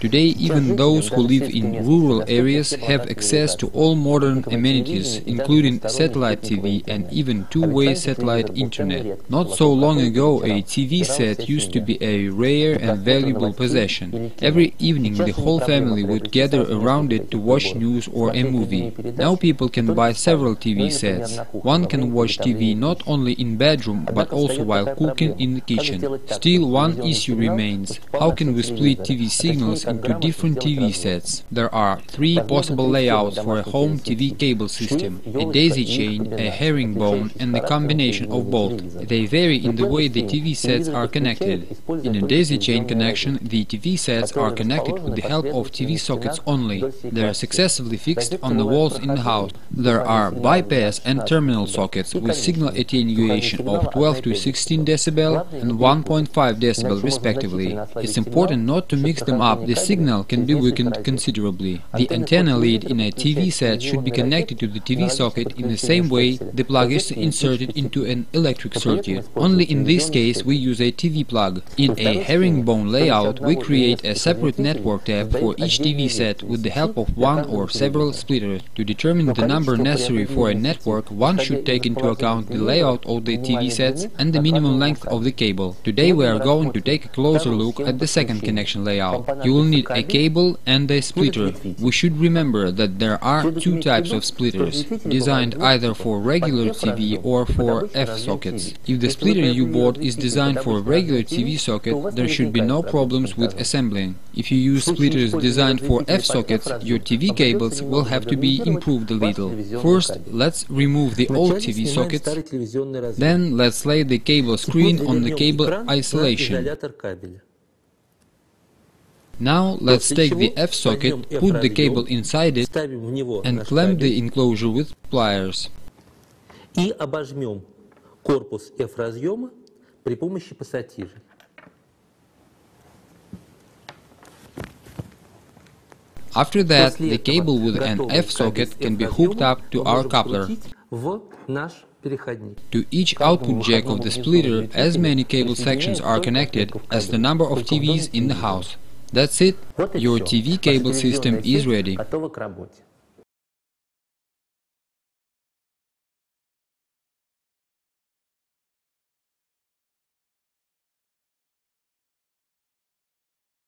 Today, even those who live in rural areas have access to all modern amenities, including satellite TV and even two-way satellite internet. Not so long ago, a TV set used to be a rare and valuable possession. Every evening, the whole family would gather around it to watch news or a movie. Now people can buy several TV sets. One can watch TV not only in bedroom, but also while cooking in the kitchen. Still, one issue remains. How can we split TV signals into different TV sets. There are three possible layouts for a home TV cable system, a daisy chain, a herringbone and a combination of both. They vary in the way the TV sets are connected. In a daisy chain connection, the TV sets are connected with the help of TV sockets only. They are successively fixed on the walls in the house. There are bypass and terminal sockets with signal attenuation of 12 to 16 decibel and 1.5 decibel respectively. It's important not to mix them up. The signal can be weakened considerably. The antenna lead in a TV set should be connected to the TV socket in the same way the plug is inserted into an electric circuit. Only in this case we use a TV plug. In a herringbone layout we create a separate network tab for each TV set with the help of one or several splitters. To determine the number necessary for a network one should take into account the layout of the TV sets and the minimum length of the cable. Today we are going to take a closer look at the second connection layout. You will need a cable and a splitter. We should remember that there are two types of splitters, designed either for regular TV or for f-sockets. If the splitter you bought is designed for a regular TV socket, there should be no problems with assembling. If you use splitters designed for f-sockets, your TV cables will have to be improved a little. First, let's remove the old TV sockets, then let's lay the cable screen on the cable isolation. Now let's take the f-socket, put the cable inside it and clamp the enclosure with pliers. И обожмем корпус F-разъема при помощи пассатижей. After that, the cable with an f-socket can be hooked up to our coupler. В наш переходник. To each output jack of the splitter, as many cable sections are connected as the number of TVs in the house. That's it. Your TV cable system is ready.